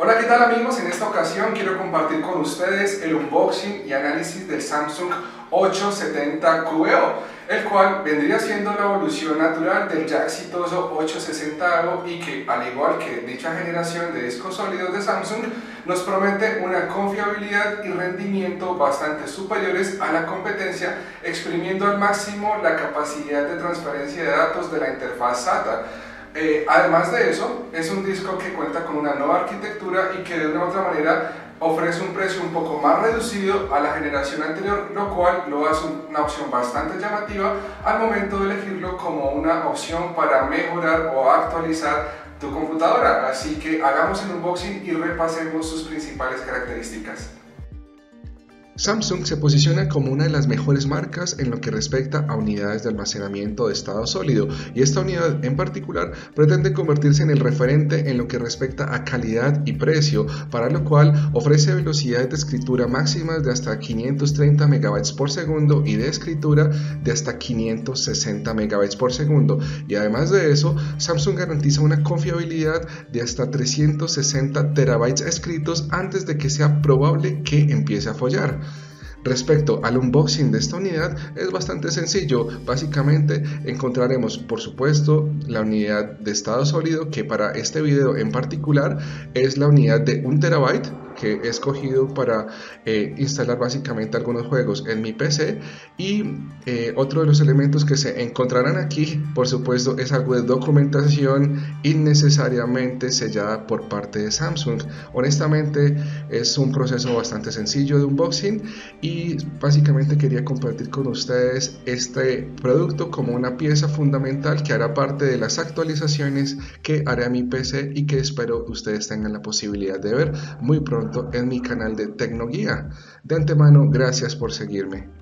Hola, ¿qué tal amigos? En esta ocasión quiero compartir con ustedes el unboxing y análisis del Samsung 870 QEO, el cual vendría siendo la evolución natural del ya exitoso 860 y que, al igual que dicha generación de discos sólidos de Samsung, nos promete una confiabilidad y rendimiento bastante superiores a la competencia, exprimiendo al máximo la capacidad de transferencia de datos de la interfaz SATA eh, además de eso, es un disco que cuenta con una nueva arquitectura y que de una u otra manera ofrece un precio un poco más reducido a la generación anterior, lo cual lo hace una opción bastante llamativa al momento de elegirlo como una opción para mejorar o actualizar tu computadora. Así que hagamos el unboxing y repasemos sus principales características. Samsung se posiciona como una de las mejores marcas en lo que respecta a unidades de almacenamiento de estado sólido y esta unidad en particular pretende convertirse en el referente en lo que respecta a calidad y precio, para lo cual ofrece velocidades de escritura máximas de hasta 530 MB por segundo y de escritura de hasta 560 MB por segundo y además de eso Samsung garantiza una confiabilidad de hasta 360 terabytes escritos antes de que sea probable que empiece a fallar. Respecto al unboxing de esta unidad es bastante sencillo, básicamente encontraremos por supuesto la unidad de estado sólido que para este video en particular es la unidad de 1 terabyte que he escogido para eh, instalar básicamente algunos juegos en mi PC y eh, otro de los elementos que se encontrarán aquí por supuesto es algo de documentación innecesariamente sellada por parte de Samsung. Honestamente es un proceso bastante sencillo de unboxing y básicamente quería compartir con ustedes este producto como una pieza fundamental que hará parte de las actualizaciones que haré a mi PC y que espero ustedes tengan la posibilidad de ver muy en mi canal de Tecnoguía. De antemano, gracias por seguirme.